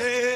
say